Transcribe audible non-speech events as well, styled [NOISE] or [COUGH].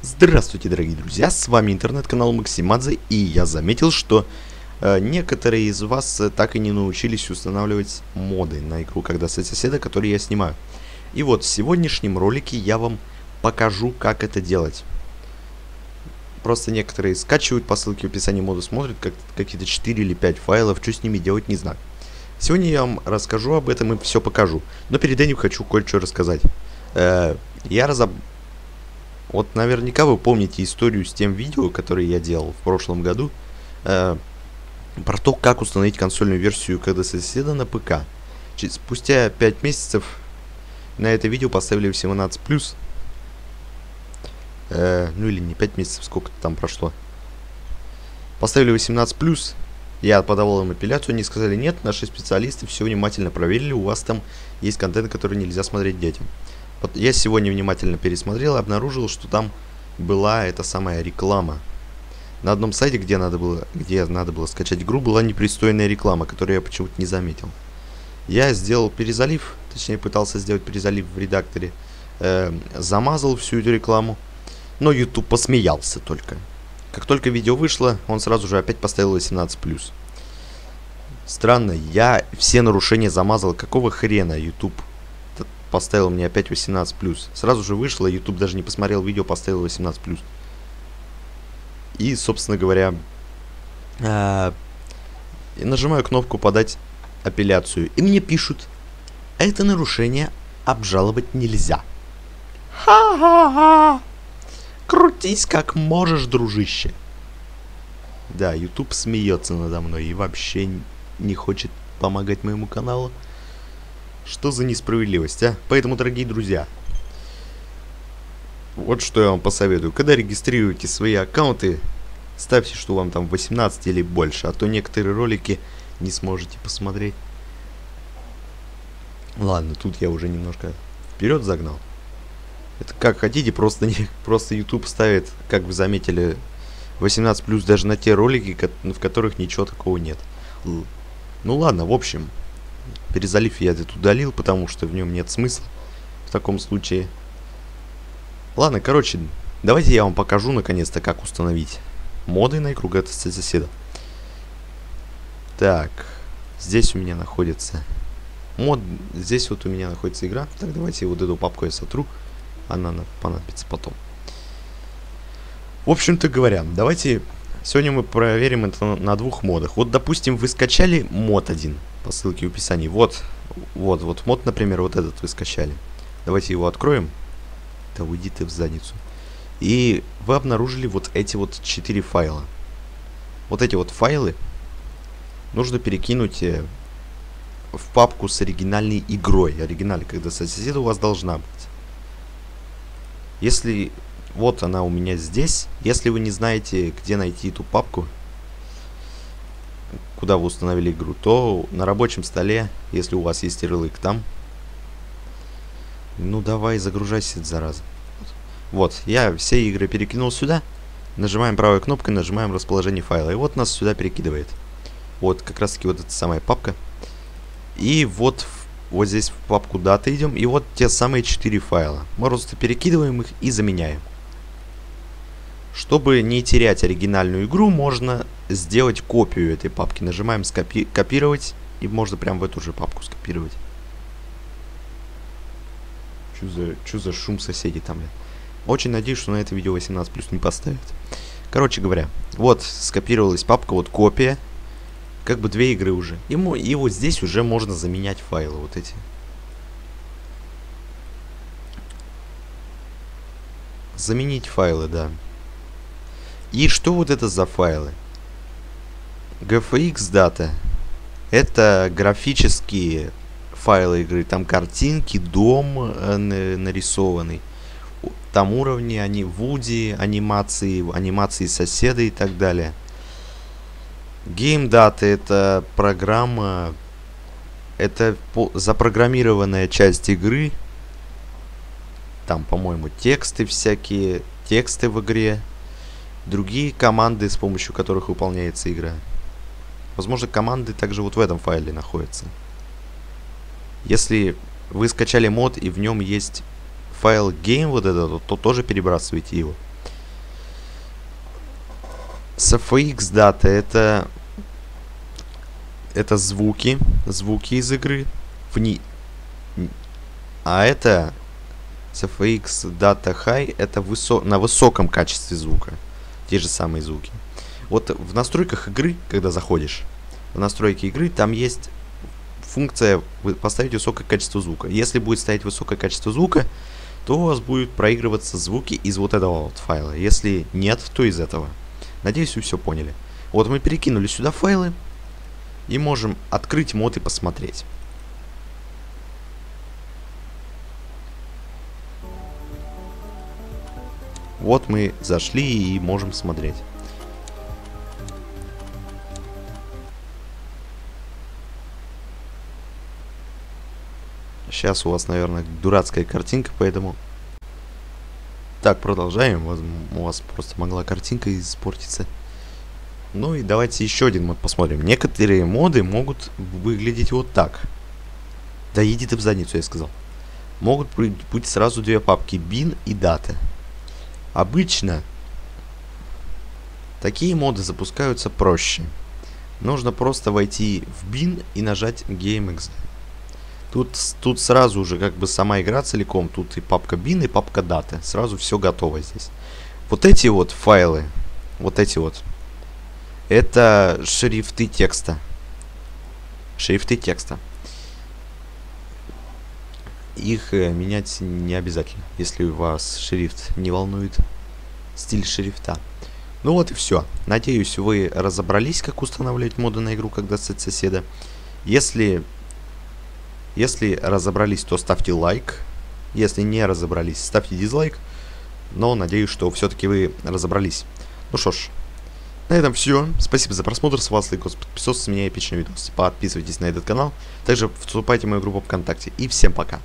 Здравствуйте, дорогие друзья, с вами интернет-канал Максимадзе, и я заметил, что э, некоторые из вас э, так и не научились устанавливать моды на игру «Когда стать соседа», которые я снимаю. И вот в сегодняшнем ролике я вам покажу, как это делать. Просто некоторые скачивают по ссылке в описании моду, смотрят как какие-то 4 или 5 файлов, что с ними делать не знаю. Сегодня я вам расскажу об этом и все покажу. Но перед этим хочу кое-что рассказать. Э, я разоб... Вот наверняка вы помните историю с тем видео, которое я делал в прошлом году, э, про то, как установить консольную версию когда соседа на ПК. Спустя 5 месяцев на это видео поставили 18+. Э, ну или не 5 месяцев, сколько там прошло. Поставили 18+. Я подавал им апелляцию, они сказали, нет, наши специалисты все внимательно проверили, у вас там есть контент, который нельзя смотреть детям. Я сегодня внимательно пересмотрел и обнаружил, что там была эта самая реклама. На одном сайте, где надо было, где надо было скачать игру, была непристойная реклама, которую я почему-то не заметил. Я сделал перезалив, точнее пытался сделать перезалив в редакторе, э, замазал всю эту рекламу, но YouTube посмеялся только. Как только видео вышло, он сразу же опять поставил 18+. Странно, я все нарушения замазал, какого хрена YouTube поставил мне опять 18+. Сразу же вышло, YouTube даже не посмотрел видео, поставил 18+. И, собственно говоря, э, нажимаю кнопку «Подать апелляцию». И мне пишут, это нарушение обжаловать нельзя. Ха-ха-ха! Крутись как можешь, дружище. Да, YouTube смеется надо мной и вообще не хочет помогать моему каналу. Что за несправедливость, а? Поэтому, дорогие друзья, вот что я вам посоветую. Когда регистрируете свои аккаунты, ставьте, что вам там 18 или больше, а то некоторые ролики не сможете посмотреть. Ладно, тут я уже немножко вперед загнал. Это как хотите, просто, не, [LAUGHS] просто YouTube ставит, как вы заметили, 18 плюс даже на те ролики, в которых ничего такого нет. Ну ладно, в общем, Перезалив я этот удалил, потому что в нем нет смысла в таком случае. Ладно, короче, давайте я вам покажу наконец-то, как установить моды на игру GTA соседа. Так, здесь у меня находится мод, здесь вот у меня находится игра. Так, давайте вот эту папку я сотру, она понадобится потом. В общем-то говоря, давайте сегодня мы проверим это на двух модах. Вот, допустим, вы скачали мод один по ссылке в описании. Вот, вот, вот мод, например, вот этот вы скачали. Давайте его откроем. Да уйди ты в задницу. И вы обнаружили вот эти вот четыре файла. Вот эти вот файлы нужно перекинуть э, в папку с оригинальной игрой. Оригинальной, когда соседа у вас должна быть. Если вот она у меня здесь, если вы не знаете, где найти эту папку, куда вы установили игру, то на рабочем столе, если у вас есть ярлык там, ну давай загружайся, зараза. Вот, я все игры перекинул сюда, нажимаем правой кнопкой, нажимаем расположение файла, и вот нас сюда перекидывает. Вот, как раз таки вот эта самая папка. И вот, вот здесь в папку даты идем, и вот те самые четыре файла. Мы просто перекидываем их и заменяем. Чтобы не терять оригинальную игру, можно сделать копию этой папки. Нажимаем скопи копировать, и можно прям в эту же папку скопировать. Что за, что за шум соседей там, блин? Очень надеюсь, что на это видео 18 плюс не поставят. Короче говоря, вот скопировалась папка, вот копия. Как бы две игры уже. И, и вот здесь уже можно заменять файлы вот эти. Заменить файлы, да. И что вот это за файлы? GFX дата. Это графические файлы игры. Там картинки, дом э, нарисованный. Там уровни, они Вуди, анимации, анимации соседа и так далее. Data это программа, это запрограммированная часть игры. Там, по-моему, тексты всякие, тексты в игре другие команды, с помощью которых выполняется игра. Возможно, команды также вот в этом файле находятся. Если вы скачали мод и в нем есть файл game вот этот, то тоже перебрасывайте его. SFX дата это это звуки, звуки из игры. Вни... А это SFX Data High это высо... на высоком качестве звука. Те же самые звуки. Вот в настройках игры, когда заходишь, в настройки игры, там есть функция поставить высокое качество звука. Если будет стоять высокое качество звука, то у вас будут проигрываться звуки из вот этого вот файла. Если нет, то из этого. Надеюсь, вы все поняли. Вот мы перекинули сюда файлы и можем открыть мод и посмотреть. Вот мы зашли и можем смотреть. Сейчас у вас, наверное, дурацкая картинка, поэтому... Так, продолжаем. У вас просто могла картинка испортиться. Ну и давайте еще один мод посмотрим. Некоторые моды могут выглядеть вот так. Да иди ты в задницу, я сказал. Могут быть сразу две папки bin и data. Обычно такие моды запускаются проще. Нужно просто войти в bin и нажать GameX. Тут, тут сразу уже как бы сама игра целиком. Тут и папка bin, и папка даты. Сразу все готово здесь. Вот эти вот файлы, вот эти вот, это шрифты текста. Шрифты текста. Их э, менять не обязательно, если вас шрифт не волнует стиль шрифта. Ну вот и все. Надеюсь, вы разобрались, как устанавливать моды на игру, Как достать соседа. Если если разобрались, то ставьте лайк. Если не разобрались, ставьте дизлайк. Но надеюсь, что все-таки вы разобрались. Ну что ж, на этом все. Спасибо за просмотр. С вас Лайкос. Подписывайтесь, с меня эпичный видос. Подписывайтесь на этот канал. Также вступайте в мою группу ВКонтакте. И всем пока.